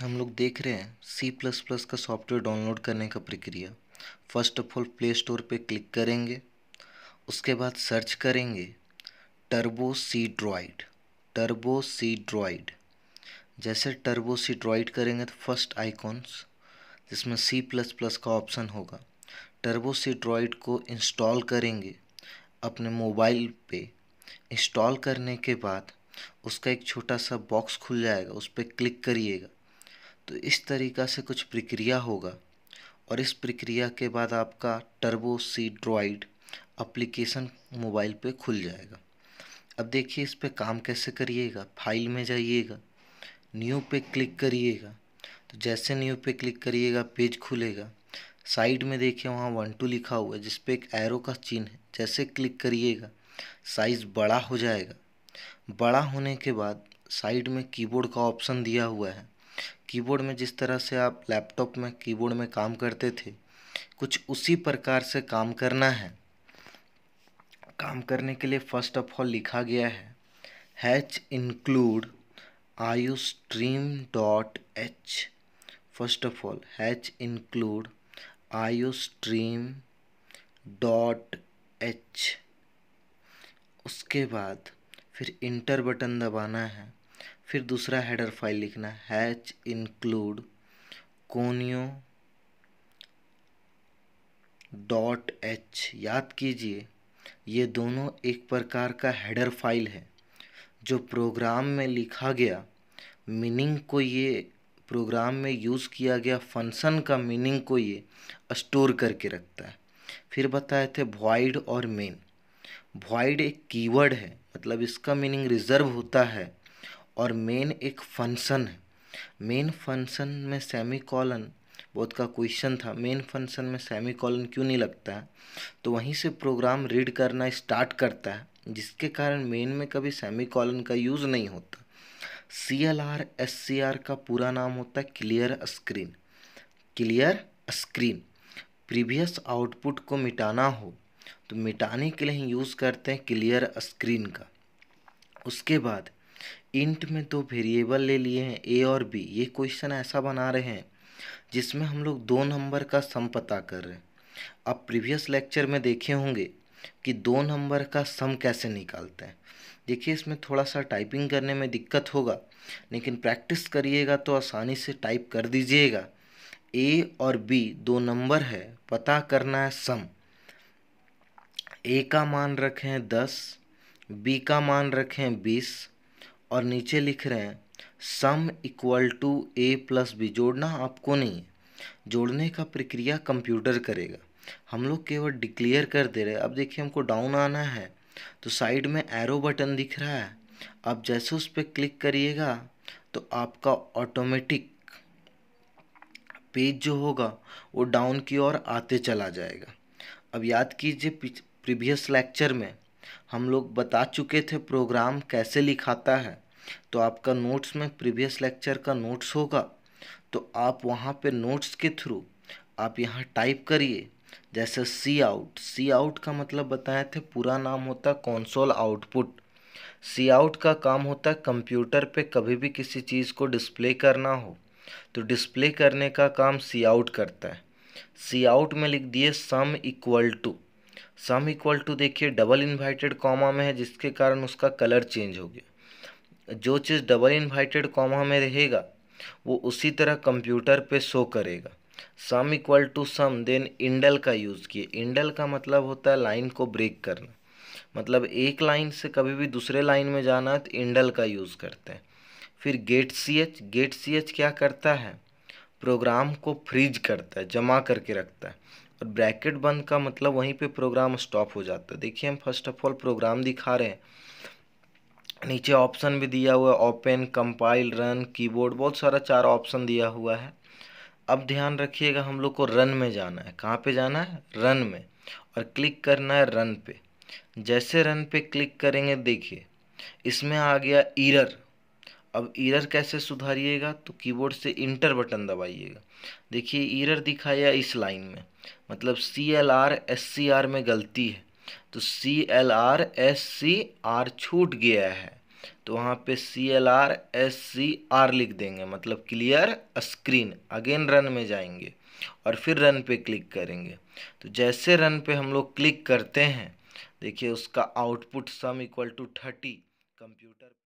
हम लोग देख रहे हैं सी प्लस प्लस का सॉफ्टवेयर डाउनलोड करने का प्रक्रिया। First of all Play Store पे क्लिक करेंगे। उसके बाद सर्च करेंगे। Turbo C Droid Turbo C Droid जैसे टर्बो सी ड्रॉइड करेंगे तो फ़र्स्ट आइकॉन्स जिसमें सी प्लस प्लस का ऑप्शन होगा। टर्बो सी ड्रॉइड को इंस्टॉल करेंगे अपने मोबाइल पे। इंस्टॉल करने के बाद उसका एक छोटा सा बॉक्स खुल जाएगा। उस पर क्लिक करिएगा। तो इस तरीक़ा से कुछ प्रक्रिया होगा। और इस प्रक्रिया के बाद आपका Turbo C Droid application mobile पे खुल जाएगा। अब देखिए इस पे काम कैसे करिएगा। फ़ाइल में जाइएगा। न्यू पे क्लिक करिएगा। तो जैसे न्यू पे क्लिक करिएगा पेज खुलेगा। साइड में देखिए वहाँ वन टू लिखा हुआ है जिस पे एक एरो का चिन्ह है। जैसे क्लिक करिएगा साइज़ बड़ा हो जाएगा। बड़ा होने के बाद साइड में कीबोर्ड का ऑप्शन दिया हुआ है। कीबोर्ड में जिस तरह से आप लैपटॉप में, कीबोर्ड में काम करते थे, कुछ उसी प्रकार से काम करना है। काम करने के लिए फ़र्स्ट ऑफ़ ऑल लिखा गया है hash include iostream dot H first of all hash include iostream dot H उसके बाद फिर इंटर बटन दबाना है। फिर दूसरा हेडर फ़ाइल लिखना hash include conio dot H याद कीजिए, ये दोनों एक प्रकार का हेडर फ़ाइल है, जो प्रोग्राम में लिखा गया मीनिंग को ये प्रोग्राम में यूज़ किया गया फ़ंक्शन का मीनिंग को ये स्टोर करके रखता है। फिर बताए थे वॉइड और मेन वॉइड एक कीवर्ड है मतलब इसका मीनिंग रिज़र्व होता है। और मेन एक फ़ंक्शन है। मेन फ़ंक्शन में सेमी कॉलन बहुत का क्वेश्चन था। मेन फ़ंक्शन में सेमी कॉलन क्यों नहीं लगता? है तो वहीं से प्रोग्राम रीड करना स्टार्ट करता है, जिसके कारण मेन में कभी सेमी कॉलन का यूज़ नहीं होता। C L R S C R का पूरा नाम होता है clear screen clear screen previous output को मिटाना हो तो मिटाने के लिए ही यूज़ करते हैं क्लियर स्क्रीन का। उसके बाद इंट में दो वेरिएबल ले लिए हैं ए और बी ये क्वेश्चन ऐसा बना रहे हैं, जिसमें हम लोग दो नंबर का सम पता कर रहे हैं। अब प्रीवियस लेक्चर में देखे होंगे कि दो नंबर का सम कैसे निकालते हैं। देखिए, इसमें थोड़ा सा टाइपिंग करने में दिक्कत होगा, लेकिन प्रैक्टिस करिएगा तो आसानी से टाइप कर दीजिएगा। ए और बी दो नंबर है, पता करना है सम ए का मान रखें दस बी का मान रखें बीस और नीचे लिख रहे हैं, sum equal to A plus B जोड़ना आपको नहीं है। जोड़ने का प्रक्रिया कंप्यूटर करेगा। हम लोग केवल डिक्लेयर कर दे रहे हैं। अब देखिए, हमको डाउन आना है। तो साइड में एरो बटन दिख रहा है। अब जैसे उस पर क्लिक करिएगा तो आपका ऑटोमेटिक पेज जो होगा, वो डाउन की ओर आते चला जाएगा। अब याद कीजिए प्रीवियस लेक्चर में हम लोग बता चुके थे प्रोग्राम कैसे लिखाता है। तो आपका नोट्स में प्रीवियस लेक्चर का नोट्स होगा। तो आप वहाँ पे नोट्स के थ्रू आप यहाँ टाइप करिए। जैसे सी आउट सी आउट का मतलब बताए थे पूरा नाम होता कॉन्सोल आउटपुट सी आउट का काम होता है कंप्यूटर पे कभी भी किसी चीज़ को डिस्प्ले करना हो। तो डिस्प्ले करने का काम सी आउट करता है। सी आउट में लिख दिए sum equal to sum equal to देखिए डबल इन्वाइटेड कॉमा में है, जिसके कारण उसका कलर चेंज हो गया। जो चीज़ डबल इन्वाइटेड कॉमा में रहेगा, वो उसी तरह कंप्यूटर पे शो करेगा। Sum equal to sum then इंडल का यूज़ किए। इंडल का मतलब होता है लाइन को ब्रेक करना। मतलब एक लाइन से कभी भी दूसरे लाइन में जाना है तो इंडल का यूज़ करते हैं। फिर gate C H gate C H क्या करता है? प्रोग्राम को फ्रीज करता है, जमा करके रखता है। और ब्रैकेट बंद का मतलब वहीं पे प्रोग्राम स्टॉप हो जाता है। देखिए, हम फ़र्स्ट ऑफ़ ऑल प्रोग्राम दिखा रहे हैं। नीचे ऑप्शन भी दिया हुआ है ओपन कंपाइल रन कीबोर्ड बहुत सारा चार ऑप्शन दिया हुआ है। अब ध्यान रखिएगा, हम लोग को रन में जाना है। कहाँ पे जाना है? रन में। और क्लिक करना है रन पे। जैसे रन पे क्लिक करेंगे, देखिए, इसमें आ गया ईरर अब ईरर कैसे सुधारिएगा? तो कीबोर्ड से इंटर बटन दबाइएगा। देखिए ईरर दिखाया इस लाइन में। मतलब C L R S C R में गलती है। तो C L R S C R छूट गया है। तो वहाँ पे C L R S C R लिख देंगे। मतलब क्लियर स्क्रीन अगेन रन में जाएँगे। और फिर रन पे क्लिक करेंगे। तो जैसे रन पे हम लोग क्लिक करते हैं, देखिए उसका output sum equal to thirty computer